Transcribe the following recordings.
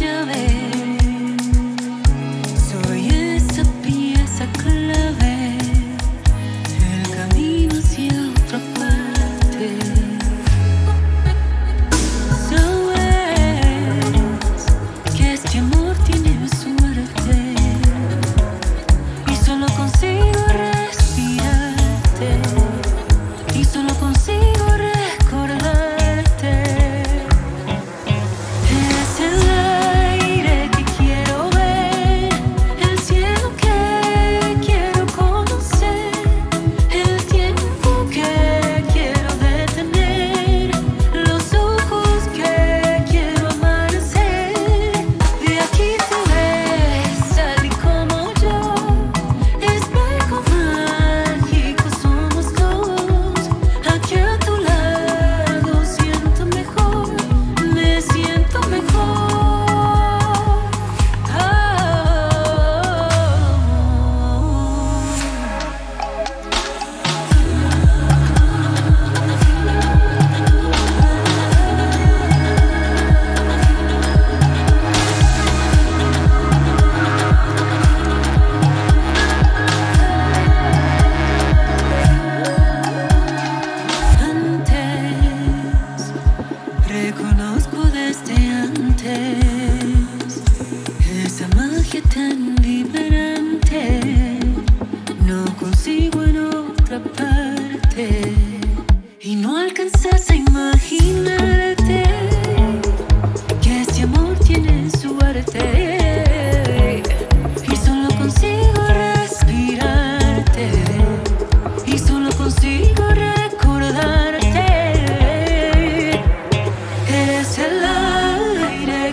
to me.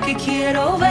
que quiero ver.